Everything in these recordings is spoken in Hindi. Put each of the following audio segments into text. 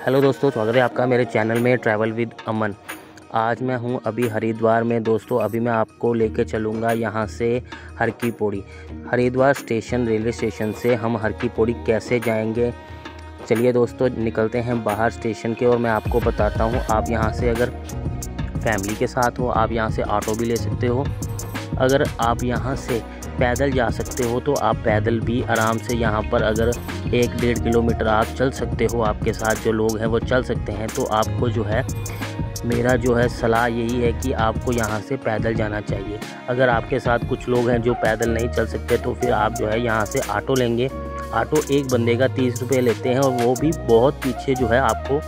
हेलो दोस्तों, स्वागत है आपका मेरे चैनल में ट्रैवल विद अमन। आज मैं हूँ अभी हरिद्वार में। दोस्तों, अभी मैं आपको लेके चलूँगा यहाँ से Har ki Pauri Haridwar station, railway station से हम हर की पौड़ी कैसे जाएँगे? चलिए दोस्तों, निकलते हैं बाहर स्टेशन के और मैं आपको बताता हूँ, आप यहाँ से अगर फैमिली के साथ हो, आप यहाँ से ऑटो भी ले सकते हो। अगर आप यहाँ से पैदल जा सकते हो तो आप पैदल भी आराम से यहाँ पर अगर एक डेढ़ किलोमीटर आप चल सकते हो आपके साथ, जो लोग हैं वो चल सकते हैं। तो आपको जो है, मेरा जो है सलाह यही है कि आपको यहाँ से पैदल जाना चाहिए। अगर आपके साथ कुछ लोग हैं जो पैदल नहीं चल सकते तो फिर आप जो है यहाँ से ऑटो लेंगे। ऑटो एक बंदे का तीस रुपये लेते हैं और वो भी बहुत पीछे जो है आपको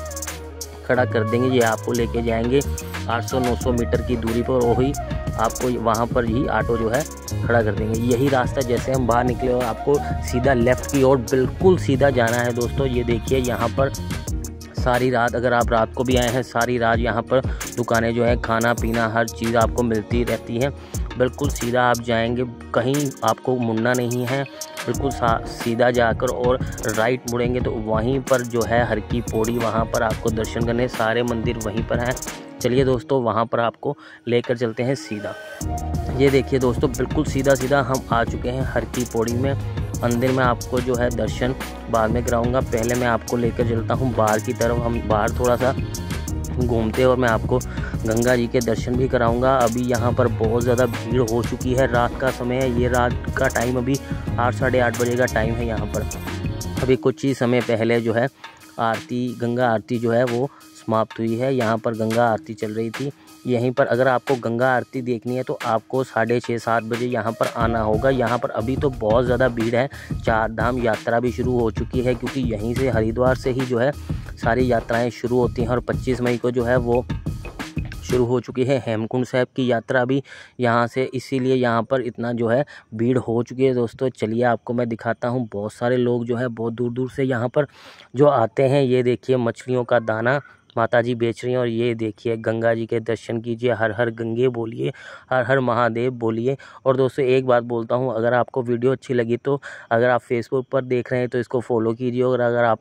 खड़ा कर देंगे, ये आपको लेके जाएँगे। 800-900 मीटर की दूरी पर वही आपको वहाँ पर ही ऑटो जो है खड़ा कर देंगे। यही रास्ता जैसे हम बाहर निकले और आपको सीधा लेफ़्ट की ओर बिल्कुल सीधा जाना है दोस्तों। ये देखिए यहाँ पर सारी रात, अगर आप रात को भी आए हैं, सारी रात यहाँ पर दुकानें जो है, खाना पीना हर चीज़ आपको मिलती रहती है। बिल्कुल सीधा आप जाएँगे, कहीं आपको मुड़ना नहीं है। बिल्कुल सीधा जाकर और राइट मुड़ेंगे तो वहीं पर जो है हर की पौड़ी, वहाँ पर आपको दर्शन करने, सारे मंदिर वहीं पर हैं। चलिए दोस्तों, वहाँ पर आपको लेकर चलते हैं सीधा। ये देखिए दोस्तों, बिल्कुल सीधा सीधा हम आ चुके हैं हर की पौड़ी में। मंदिर में आपको जो है दर्शन बाद में कराऊँगा। पहले मैं आपको लेकर चलता हूँ बाहर की तरफ़। हम बाहर थोड़ा सा घूमते और मैं आपको गंगा जी के दर्शन भी कराऊँगा। अभी यहाँ पर बहुत ज़्यादा भीड़ हो चुकी है। रात का समय है। ये रात का टाइम अभी आठ, साढ़े आठ बजे का टाइम है यहाँ पर। अभी कुछ ही समय पहले जो है आरती, गंगा आरती जो है वो समाप्त हुई है। यहाँ पर गंगा आरती चल रही थी। यहीं पर अगर आपको गंगा आरती देखनी है तो आपको साढ़े छः सात बजे यहाँ पर आना होगा। यहाँ पर अभी तो बहुत ज़्यादा भीड़ है। चार धाम यात्रा भी शुरू हो चुकी है क्योंकि यहीं से हरिद्वार से ही जो है सारी यात्राएँ शुरू होती हैं और 25 मई को जो है वो शुरू हो चुकी है। हेमकुंड साहब की यात्रा भी यहाँ से इसीलिए यहाँ पर इतना जो है भीड़ हो चुकी है। दोस्तों, चलिए आपको मैं दिखाता हूँ। बहुत सारे लोग जो है बहुत दूर दूर से यहाँ पर जो आते हैं। ये देखिए मछलियों का दाना। माता जी बेच रही हैं और ये देखिए, गंगा जी के दर्शन कीजिए, हर हर गंगे बोलिए, हर हर महादेव बोलिए। और दोस्तों, एक बात बोलता हूँ, अगर आपको वीडियो अच्छी लगी तो अगर आप फेसबुक पर देख रहे हैं तो इसको फॉलो कीजिए और अगर आप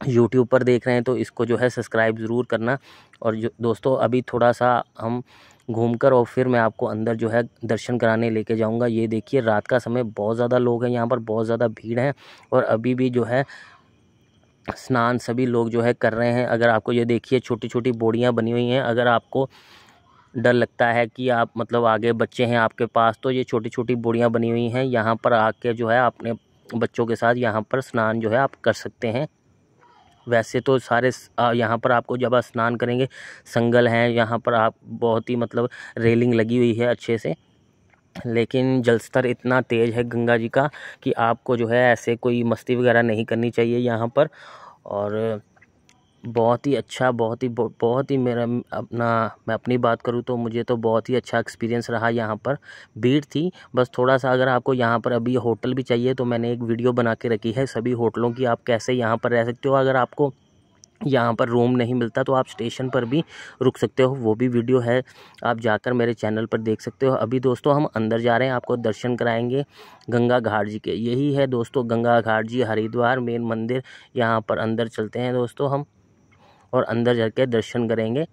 यूट्यूब पर देख रहे हैं तो इसको जो है सब्सक्राइब ज़रूर करना। और जो दोस्तों, अभी थोड़ा सा हम घूमकर और फिर मैं आपको अंदर जो है दर्शन कराने लेके जाऊँगा। ये देखिए, रात का समय बहुत ज़्यादा लोग हैं यहाँ पर, बहुत ज़्यादा भीड़ है। और अभी भी जो है स्नान सभी लोग जो है कर रहे हैं। अगर आपको ये देखिए छोटी छोटी बोड़ियाँ बनी हुई हैं। अगर आपको डर लगता है कि आप मतलब आगे बच्चे हैं आपके पास तो ये छोटी छोटी बोड़ियाँ बनी हुई हैं। यहाँ पर आके जो है अपने बच्चों के साथ यहाँ पर स्नान जो है आप कर सकते हैं। वैसे तो सारे यहाँ पर आपको जब आप स्नान करेंगे, संगल हैं, यहाँ पर आप बहुत ही मतलब रेलिंग लगी हुई है अच्छे से। लेकिन जल स्तर इतना तेज़ है गंगा जी का कि आपको जो है ऐसे कोई मस्ती वगैरह नहीं करनी चाहिए यहाँ पर। और बहुत ही अच्छा बहुत ही बहुत ही मेरा अपना, मैं अपनी बात करूँ तो मुझे तो बहुत ही अच्छा एक्सपीरियंस रहा यहाँ पर। भीड़ थी, बस थोड़ा सा अगर आपको यहाँ पर अभी होटल भी चाहिए तो मैंने एक वीडियो बना के रखी है सभी होटलों की, आप कैसे यहाँ पर रह सकते हो। अगर आपको यहाँ पर रूम नहीं मिलता तो आप स्टेशन पर भी रुक सकते हो। वो भी वीडियो है, आप जाकर मेरे चैनल पर देख सकते हो। अभी दोस्तों हम अंदर जा रहे हैं, आपको दर्शन कराएँगे गंगा घाट जी के। यही है दोस्तों गंगा घाट जी, हरिद्वार, मेन मंदिर, यहाँ पर अंदर चलते हैं दोस्तों हम और अंदर जाके दर्शन करेंगे।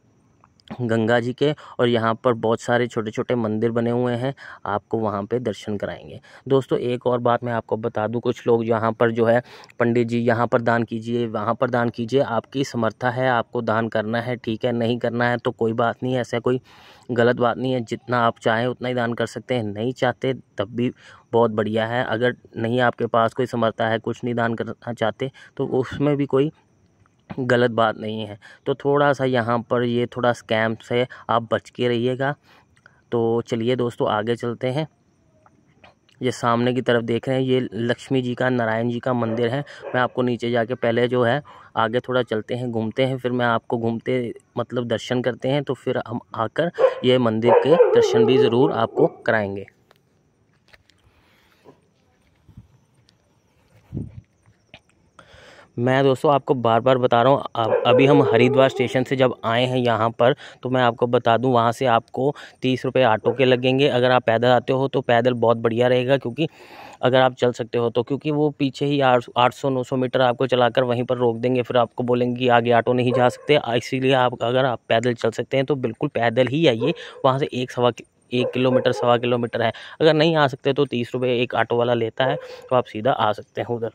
गंगा जी के और यहाँ पर बहुत सारे छोटे छोटे मंदिर बने हुए हैं। आपको वहाँ पे दर्शन कराएँगे। दोस्तों, एक और बात मैं आपको बता दूँ, कुछ लोग यहाँ पर जो है, पंडित जी यहाँ पर दान कीजिए, वहाँ पर दान कीजिए। आपकी समर्था है, आपको दान करना है, ठीक है, नहीं करना है तो कोई बात नहीं है ऐसा कोई गलत बात नहीं है। जितना आप चाहें उतना ही दान कर सकते हैं, नहीं चाहते तब भी बहुत बढ़िया है। अगर नहीं आपके पास कोई समर्था है, कुछ नहीं दान करना चाहते तो उसमें भी कोई गलत बात नहीं है। तो थोड़ा सा यहाँ पर ये थोड़ा स्कैम से आप बच के रहिएगा। तो चलिए दोस्तों, आगे चलते हैं। ये सामने की तरफ़ देख रहे हैं, ये लक्ष्मी जी का, नारायण जी का मंदिर है। मैं आपको नीचे जाके पहले जो है, आगे थोड़ा चलते हैं, घूमते हैं, फिर मैं आपको घूमते मतलब दर्शन करते हैं तो फिर हम आकर ये मंदिर के दर्शन भी ज़रूर आपको कराएँगे। मैं दोस्तों आपको बार बार बता रहा हूँ अभी हम हरिद्वार स्टेशन से जब आए हैं यहाँ पर तो मैं आपको बता दूँ, वहाँ से आपको तीस रुपये ऑटो के लगेंगे। अगर आप पैदल आते हो तो पैदल बहुत बढ़िया रहेगा, क्योंकि अगर आप चल सकते हो तो क्योंकि वो पीछे ही आठ सौ नौ सौ मीटर आपको चलाकर वहीं पर रोक देंगे। फिर आपको बोलेंगे कि आगे ऑटो नहीं जा सकते, इसीलिए आप, अगर आप पैदल चल सकते हैं तो बिल्कुल पैदल ही आइए। वहाँ से एक सवा एक किलोमीटर, सवा किलोमीटर है। अगर नहीं आ सकते तो तीस रुपये एक ऑटो वाला लेता है तो आप सीधा आ सकते हैं उधर।